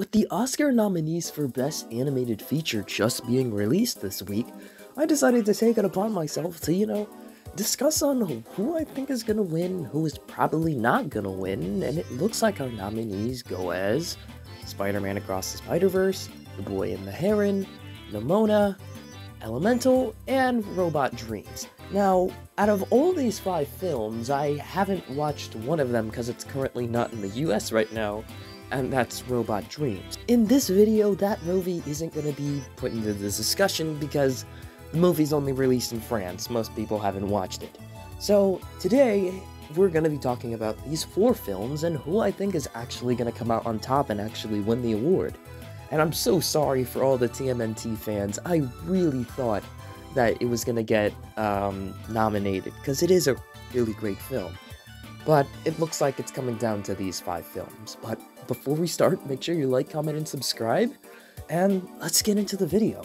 With the Oscar nominees for Best Animated Feature just being released this week, I decided to take it upon myself to, you know, discuss on who I think is gonna win, who is probably not gonna win, and it looks like our nominees go as Spider-Man Across the Spider-Verse, The Boy and the Heron, Nimona, Elemental, and Robot Dreams. Now, out of all these five films, I haven't watched one of them because it's currently not in the US right now, and that's Robot Dreams. In this video, that movie isn't going to be put into the discussion because the movie's only released in France, most people haven't watched it. So, today, we're going to be talking about these four films and who I think is actually going to come out on top and actually win the award. And I'm so sorry for all the TMNT fans, I really thought that it was gonna get um, nominated because it is a really great film. But it looks like it's coming down to these five films. But before we start, make sure you like, comment, and subscribe, and let's get into the video.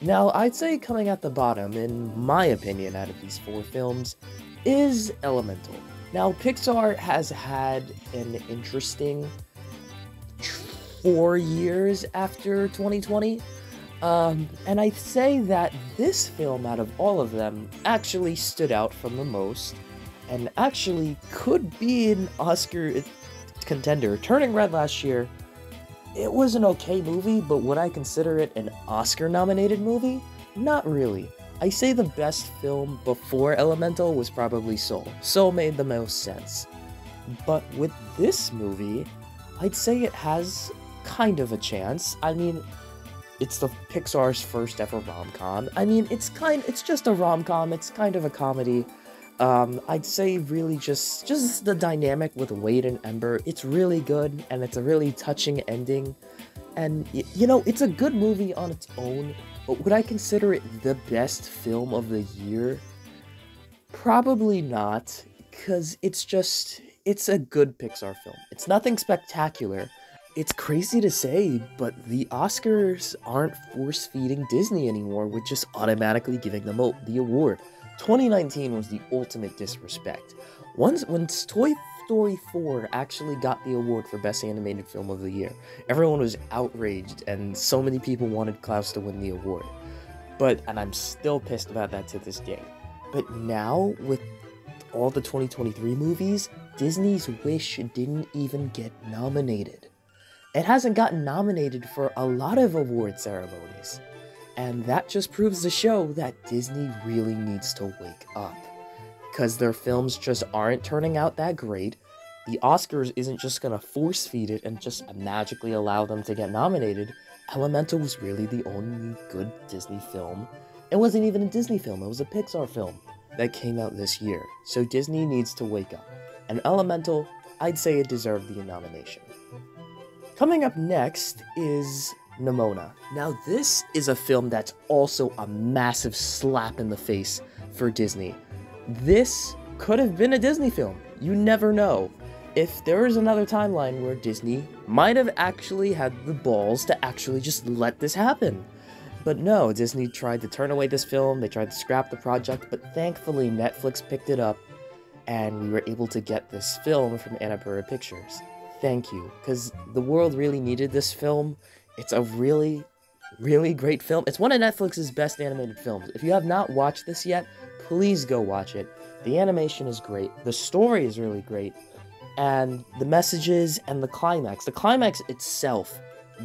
Now, I'd say coming at the bottom, in my opinion, out of these four films, is Elemental. Now, Pixar has had an interesting four years after 2020 um, and I'd say that this film, out of all of them, actually stood out from the most, and actually could be an Oscar contender. Turning Red last year, it was an okay movie, but would I consider it an Oscar nominated movie? Not really. I say the best film before Elemental was probably Soul. Soul made the most sense. But with this movie, I'd say it has kind of a chance. I mean, it's the Pixar's first ever rom-com. I mean, it's kind it's just a rom-com. It's kind of a comedy. Um, I'd say really just just the dynamic with Wade and Ember. It's really good and it's a really touching ending. And you know, it's a good movie on its own, but would I consider it the best film of the year? Probably not, cuz it's just it's a good Pixar film. It's nothing spectacular, it's crazy to say, but the Oscars aren't force feeding Disney anymore with just automatically giving them the award. 2019 was the ultimate disrespect. Once when Toy Story 4 actually got the award for Best Animated Film of the Year, everyone was outraged, and so many people wanted Klaus to win the award. But, and I'm still pissed about that to this day. But now, with all the 2023 movies, Disney's Wish didn't even get nominated. It hasn't gotten nominated for a lot of award ceremonies. And that just proves to show that Disney really needs to wake up. Because their films just aren't turning out that great. The Oscars isn't just gonna force feed it and just magically allow them to get nominated. Elemental was really the only good Disney film. It wasn't even a Disney film, it was a Pixar film that came out this year. So Disney needs to wake up. And Elemental, I'd say it deserved the nomination. Coming up next is Nimona. Now, this is a film that's also a massive slap in the face for Disney. This could have been a Disney film. You never know. If there is another timeline where Disney might have actually had the balls to actually just let this happen. But no, Disney tried to turn away this film, they tried to scrap the project, but thankfully Netflix picked it up and we were able to get this film from Annapurna Pictures thank you because the world really needed this film. It's a really, really great film. It's one of Netflix's best animated films. If you have not watched this yet, please go watch it. The animation is great, the story is really great, and the messages and the climax. The climax itself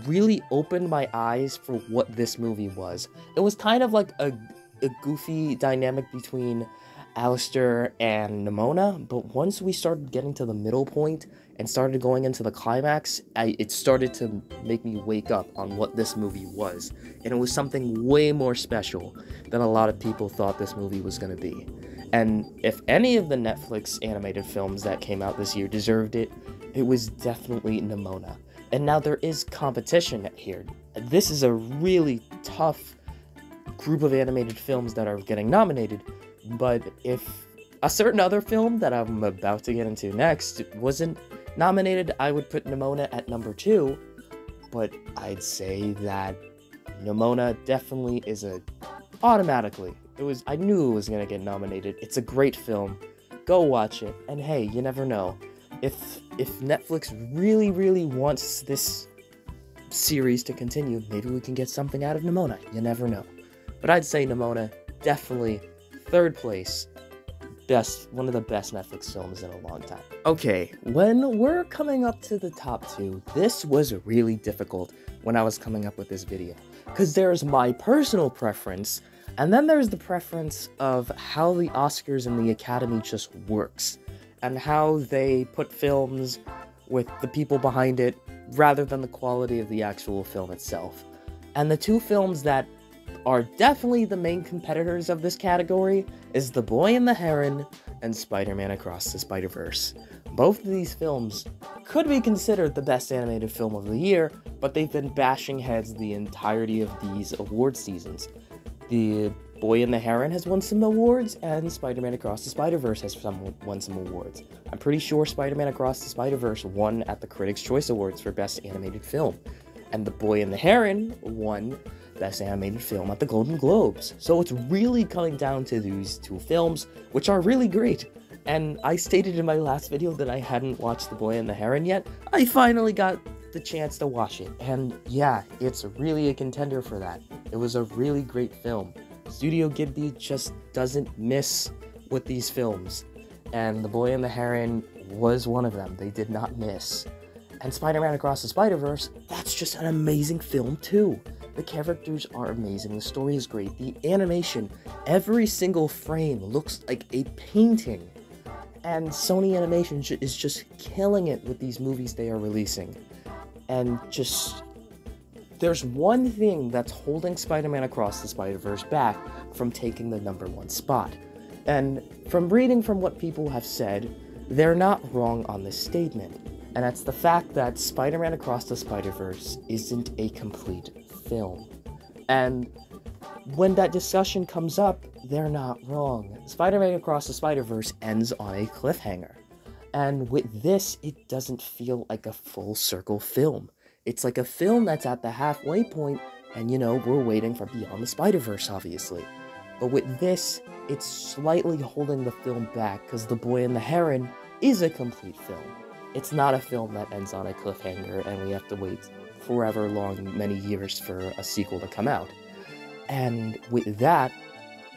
really opened my eyes for what this movie was. It was kind of like a, a goofy dynamic between Ballister and Nimona, but once we started getting to the middle point and started going into the climax, I, it started to make me wake up on what this movie was. And it was something way more special than a lot of people thought this movie was going to be. And if any of the Netflix animated films that came out this year deserved it, it was definitely Nimona. And now there is competition here. This is a really tough group of animated films that are getting nominated but if a certain other film that I'm about to get into next wasn't nominated, I would put Nimona at number two. But I'd say that Nimona definitely is a automatically. It was I knew it was gonna get nominated. It's a great film. Go watch it. And hey, you never know. If if Netflix really, really wants this series to continue. Maybe we can get something out of Nimona. You never know. But I'd say Nimona, definitely third place. Best, one of the best Netflix films in a long time. Okay, when we're coming up to the top two, this was really difficult when I was coming up with this video. Because there's my personal preference, and then there's the preference of how the Oscars and the Academy just works, and how they put films with the people behind it rather than the quality of the actual film itself. And the two films that are definitely the main competitors of this category is The Boy and the Heron and Spider-Man Across the Spider-Verse. Both of these films could be considered the best animated film of the year, but they've been bashing heads the entirety of these award seasons. The Boy and the Heron has won some awards, and Spider-Man Across the Spider-Verse has some, won some awards. I'm pretty sure Spider-Man Across the Spider-Verse won at the Critics' Choice Awards for Best Animated Film, and The Boy and the Heron won Best Animated Film at the Golden Globes. So it's really coming down to these two films, which are really great. And I stated in my last video that I hadn't watched The Boy and the Heron yet. I finally got the chance to watch it, and yeah, it's really a contender for that. It was a really great film. Studio Ghibli just doesn't miss with these films, and The Boy and the Heron was one of them. They did not miss. And Spider-Man Across the Spider-Verse, that's just an amazing film too. The characters are amazing, the story is great, the animation, every single frame looks like a painting. And Sony Animation is just killing it with these movies they are releasing. And just there's one thing that's holding Spider-Man Across the Spider-Verse back from taking the number one spot. And from reading from what people have said, they're not wrong on this statement. And that's the fact that Spider-Man Across the Spider-Verse isn't a complete film. And when that discussion comes up, they're not wrong. Spider-Man Across the Spider-Verse ends on a cliffhanger. And with this, it doesn't feel like a full circle film. It's like a film that's at the halfway point, and you know, we're waiting for Beyond the Spider-Verse, obviously. But with this, it's slightly holding the film back, because The Boy and the Heron is a complete film. It's not a film that ends on a cliffhanger, and we have to wait forever long, many years for a sequel to come out. And with that,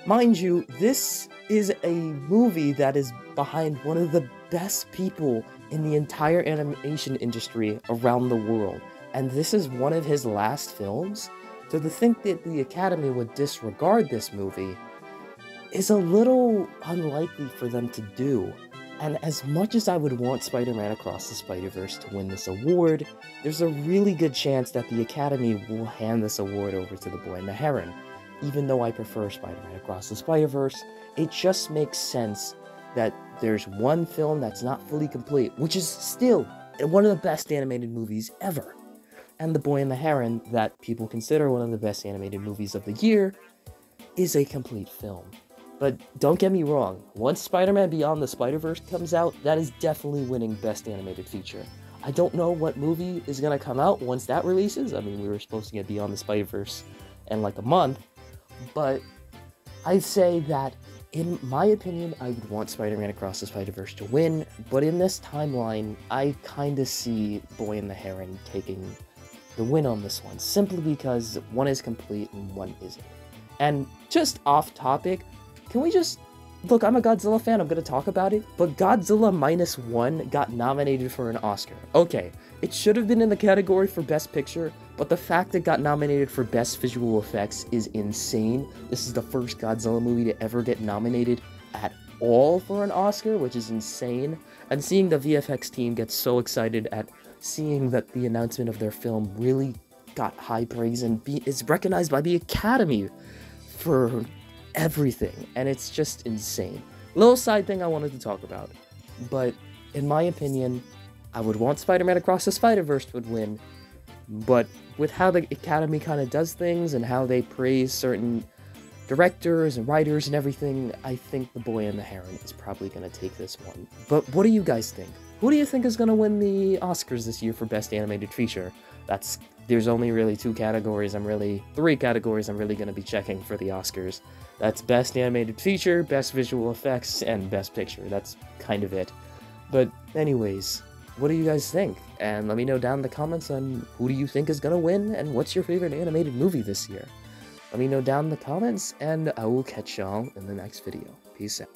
mind you, this is a movie that is behind one of the best people in the entire animation industry around the world. And this is one of his last films. So to think that the Academy would disregard this movie is a little unlikely for them to do. And as much as I would want Spider Man Across the Spider Verse to win this award, there's a really good chance that the Academy will hand this award over to The Boy and the Heron. Even though I prefer Spider Man Across the Spider Verse, it just makes sense that there's one film that's not fully complete, which is still one of the best animated movies ever. And The Boy and the Heron, that people consider one of the best animated movies of the year, is a complete film. But don't get me wrong, once Spider-Man Beyond the Spider-Verse comes out, that is definitely winning Best Animated Feature. I don't know what movie is gonna come out once that releases. I mean, we were supposed to get Beyond the Spider-Verse in like a month, but I'd say that, in my opinion, I would want Spider-Man Across the Spider-Verse to win, but in this timeline, I kinda see Boy and the Heron taking the win on this one, simply because one is complete and one isn't. And just off topic, can we just look? I'm a Godzilla fan. I'm gonna talk about it. But Godzilla minus one got nominated for an Oscar. Okay, it should have been in the category for Best Picture, but the fact it got nominated for Best Visual Effects is insane. This is the first Godzilla movie to ever get nominated at all for an Oscar, which is insane. And seeing the VFX team get so excited at seeing that the announcement of their film really got high praise and be, is recognized by the Academy for everything, and it's just insane. Little side thing I wanted to talk about, but in my opinion, I would want Spider-Man Across the Spider-Verse would win, but with how the Academy kind of does things and how they praise certain directors and writers and everything, I think The Boy and the Heron is probably going to take this one. But what do you guys think? Who do you think is going to win the Oscars this year for Best Animated Feature? That's there's only really two categories. I'm really three categories. I'm really going to be checking for the Oscars. That's Best Animated Feature, Best Visual Effects, and Best Picture. That's kind of it. But anyways, what do you guys think? and let me know down in the comments on who do you think is gonna win and what's your favorite animated movie this year. Let me know down in the comments, and I will catch y'all in the next video. Peace out.